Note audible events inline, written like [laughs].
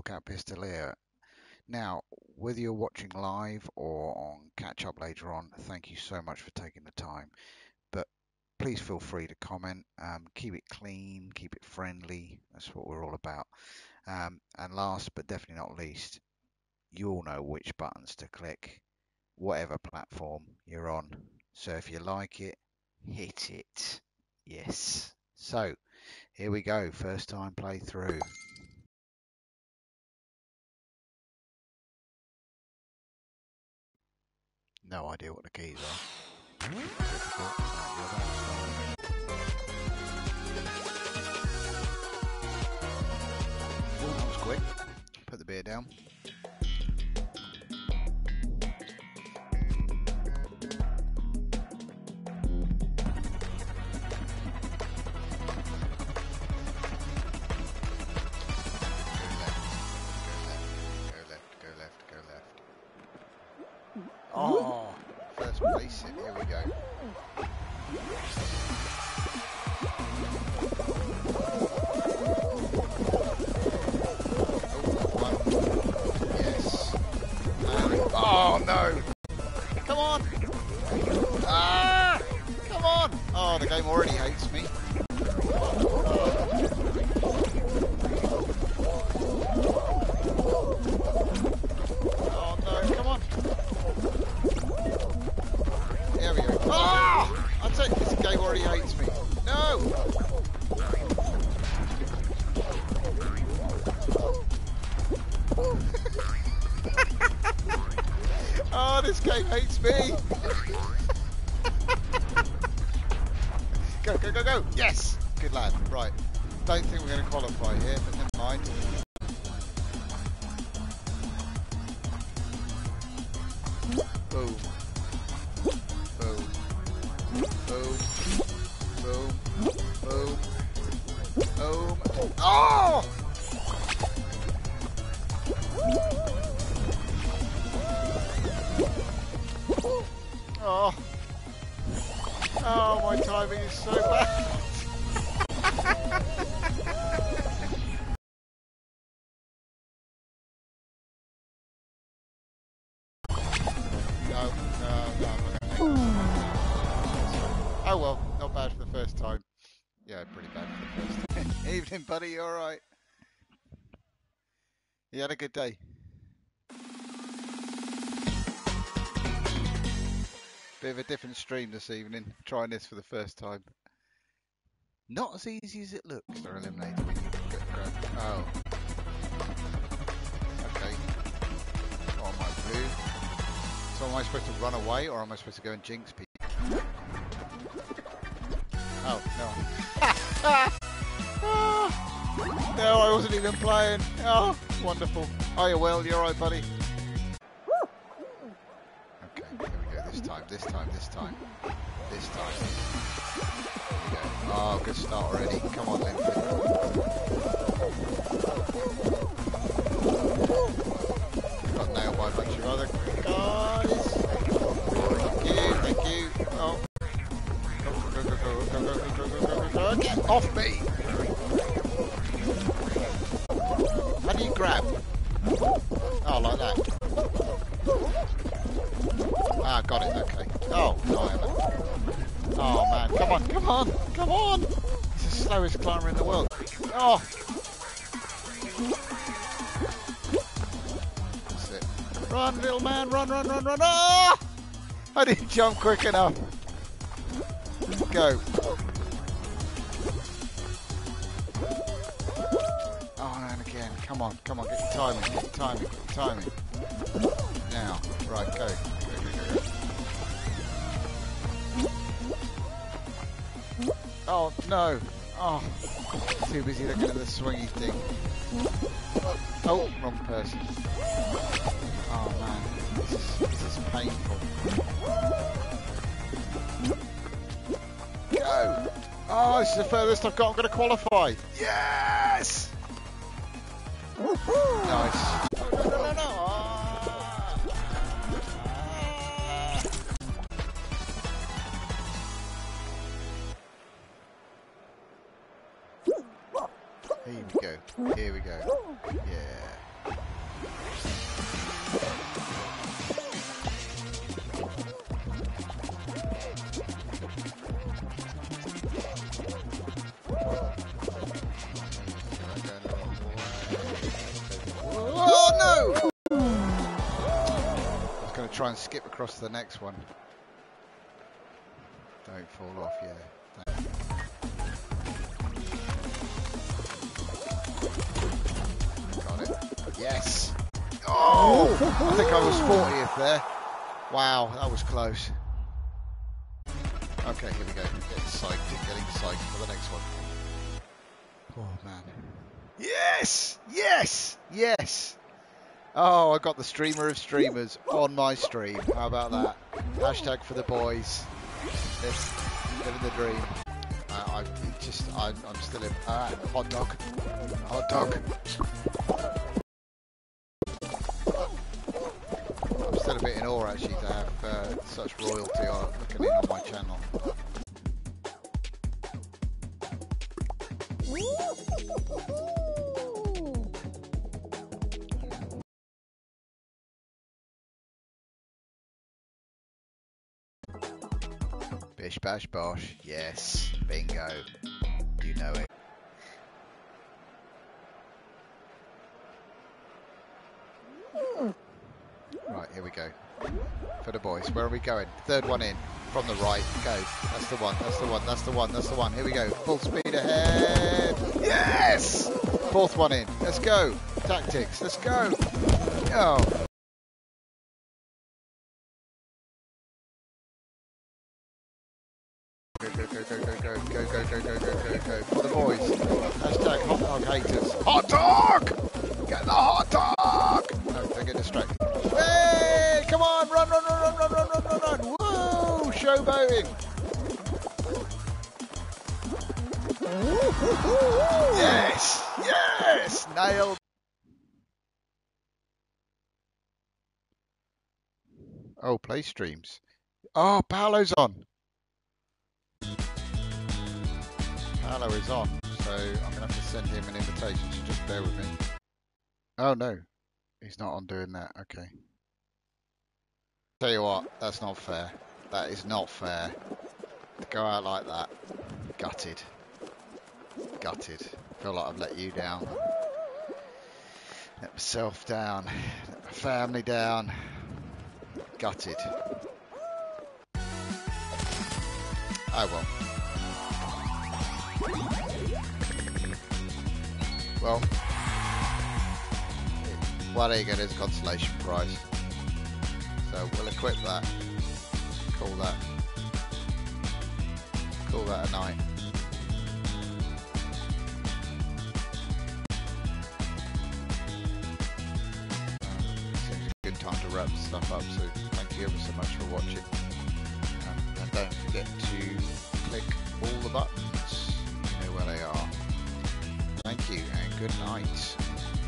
Polecat Pistoleer. Now, whether you're watching live or on catch up later on, thank you so much for taking the time. But please feel free to comment. Um, keep it clean, keep it friendly. That's what we're all about. Um, and last but definitely not least, you all know which buttons to click, whatever platform you're on. So if you like it, hit it. Yes. So here we go. First time playthrough. No idea what the keys are. Difficult. Right, you're about to start. That was quick. Put the beer down. Go left, go left, go left, go left. Oh, first place it. Here we go. Oh. Yes. And- oh no! Come on! Ah! Come on! Oh, the game already hates me. Ah! I you, this game already hates me. No! oh, [laughs] this game hates me. [laughs] go, go, go, go! Yes! Good lad. Right. Don't think we're going to qualify here, but never mind. Boom. Boom. Boom. Oh! Oh. Oh, my timing is so bad. Time. Yeah, pretty bad for the first time. [laughs] Evening, buddy, you alright? You had a good day? Bit of a different stream this evening, trying this for the first time. Not as easy as it looks, they're eliminated when you get. Oh. Okay. What am I blue? So am I supposed to run away or am I supposed to go and jinx people? Oh, no. [laughs] no, I wasn't even playing. Oh, wonderful. Oh, you well? you're alright, buddy? Okay, here we go. This time, this time, this time. This time. Here we go. Oh, good start already. Come on, Linford. Off me! How do you grab? Oh, like that. Ah, got it, okay. Oh, no. Oh, man, come on, come on, come on! He's the slowest climber in the world. Oh! That's it. Run, little man, run, run, run, run! Oh! I didn't jump quick enough. Go. Come on, come on, get your timing, get your timing, get your timing. Now, right, go. Go, go, go. Oh, no. Oh, too busy looking at the swingy thing. Oh, wrong person. Oh, man. This is, this is painful. Go! Oh, this is the furthest I've got. I'm going to qualify. Yes! Nice. Here we go. Here we go. Yeah. Try and skip across to the next one. Don't fall off, yeah. Got it. Yes. Oh! I think I was 40th there. Wow, that was close. Okay, here we go. Getting psyched, getting psyched for the next one. Oh man. Yes! Yes! Yes! Oh, I got the streamer of streamers on my stream. How about that? Hashtag for the boys. This, living the dream. Uh, I just, I'm, I'm still in. Ah, hot dog. Hot dog. I'm still a bit in awe actually to have uh, such royalty Bish bash bosh. Yes. Bingo. You know it. Right, here we go. For the boys. Where are we going? Third one in. From the right. Go. That's the one. That's the one. That's the one. That's the one. Here we go. Full speed ahead. Yes! Fourth one in. Let's go. Tactics. Let's go. Oh. Go, go, go, go, go, go, go, go, go, go, go. For the boys. Hashtag hot dog haters. Hot dog! Get the hot dog! Don't get distracted. Hey! Come on! Run, run, run, run, run, run, run, run, run! Woo! Showboating! Yes! Yes! Nailed! Oh, play streams. Oh, Paolo's on. Is on, so I'm gonna have to send him an invitation. So just bear with me. Oh no, he's not on doing that. Okay. Tell you what, that's not fair. That is not fair. To go out like that, gutted, gutted. Feel like I've let you down. Let myself down. Let my family down. Gutted. I well. Well, there you there's a consolation prize. So we'll equip that, call that, call that a night. Good time to wrap stuff up, so thank you ever so much for watching. Um, and don't forget to click all the buttons, good night.